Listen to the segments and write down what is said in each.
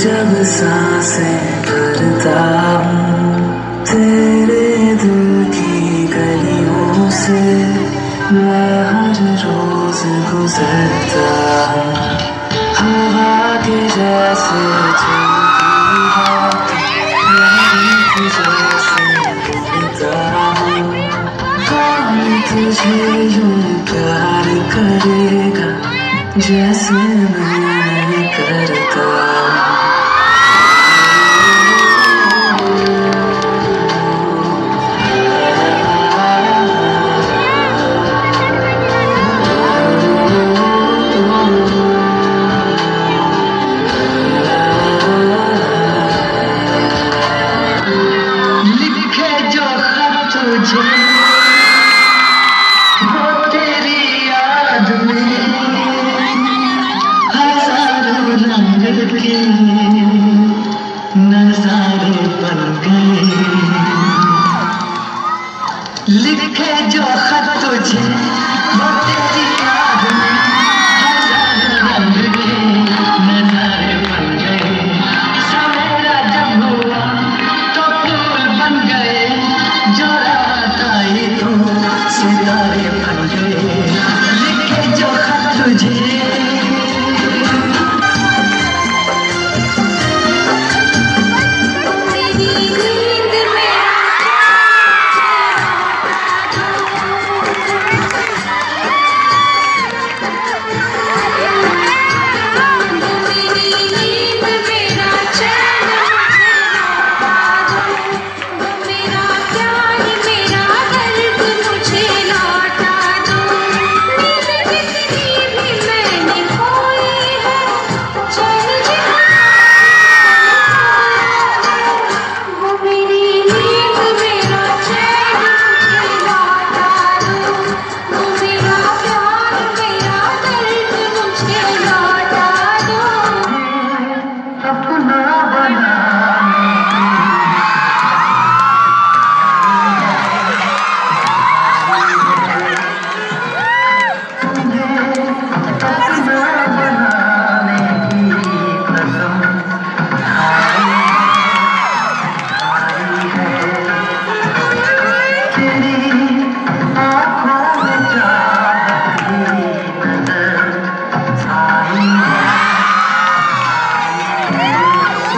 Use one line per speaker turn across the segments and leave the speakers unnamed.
साँसें भरता हूँ, तेरे दिल की गलियों से मैं हर रोज गुजरता हूँ। हवा के जैसे चलती है जैसे उड़ता हूँ। कौन तुझे यूँ प्यार करेगा, जैसे मैं करता हूँ। नजारे बन गए लिखे जो खत तुझे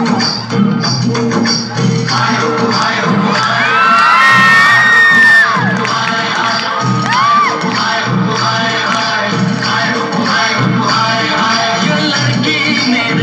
You're lucky.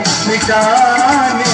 मिटाने